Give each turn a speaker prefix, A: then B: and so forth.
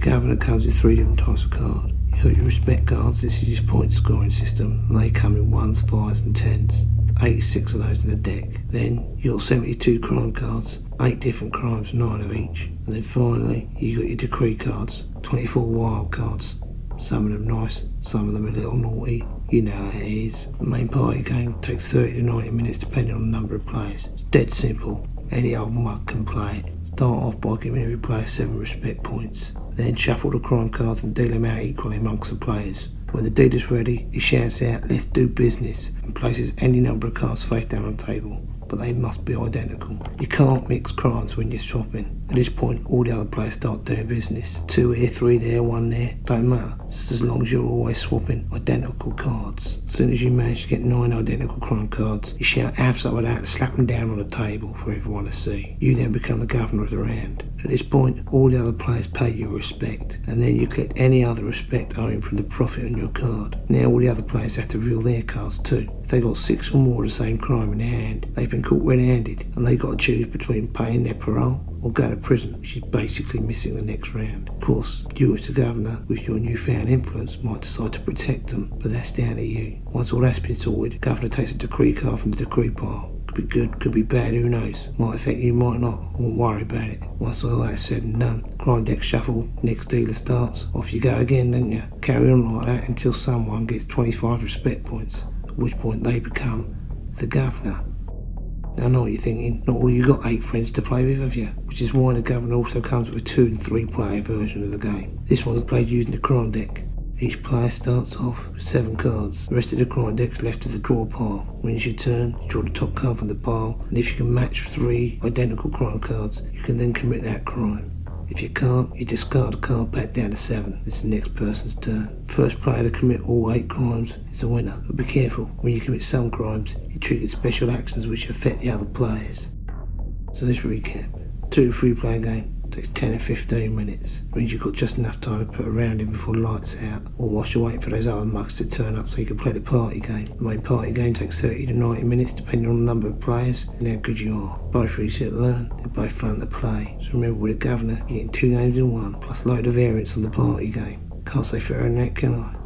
A: GUVNOR comes with three different types of card. You got your respect cards, this is your point scoring system, and they come in ones, fives, and tens. 86 of those in the deck. Then you got 72 crime cards, 8 different crimes, 9 of each. And then finally, you got your decree cards, 24 wild cards. Some of them nice, some of them a little naughty. You know how it is. The main party game takes 30 to 90 minutes depending on the number of players. It's dead simple. Any old mug can play it. Start off by giving every player 7 respect points. Then shuffle the crime cards and deal them out equally amongst the players. When the is ready, he shouts out, let's do business, and places any number of cards face down on the table. But they must be identical. You can't mix crimes when you're shopping. At this point, all the other players start doing business. Two here, three there, one there. Don't matter. Just as long as you're always swapping identical cards. As soon as you manage to get nine identical crime cards, you shout have some of that and slap them down on the table for everyone to see. You then become the governor of the round. At this point, all the other players pay you respect, and then you collect any other respect owing from the profit on your card. Now all the other players have to reveal their cards too. If they got six or more of the same crime in hand, they've been caught red-handed, and they've got to choose between paying their parole or go to prison, is basically missing the next round. Of course, you as the governor, with your newfound influence, might decide to protect them, but that's down to you. Once all that's been sorted, governor takes a decree card from the decree pile. Could be good, could be bad, who knows? Might affect you, might not. Won't worry about it. Once all that's said and done, deck shuffle, next dealer starts, off you go again, don't you? Carry on like that until someone gets 25 respect points, at which point they become the governor. Now I know what you're thinking, not all you've got eight friends to play with, have you? Which is why the GUVNOR also comes with a two and three player version of the game. This one's played using the crime deck. Each player starts off with seven cards. The rest of the crime deck's left as a draw pile. When it's your turn, you draw the top card from the pile, and if you can match three identical crime cards, you can then commit that crime. If you can't, you discard a card back down to seven. It's the next person's turn. First player to commit all eight crimes is the winner. But be careful, when you commit some crimes, you trigger special actions which affect the other players. So let's recap. Two free player game. Takes 10 or 15 minutes. Means you've got just enough time to put a round in before the lights out, or whilst you're waiting for those other mugs to turn up so you can play the party game. The main party game takes 30 to 90 minutes depending on the number of players and how good you are. Both easy to learn, they're both fun to play. So remember with the GUVNOR, you're getting two games in one, plus load of variants on the party game. Can't say fairer than that, can I?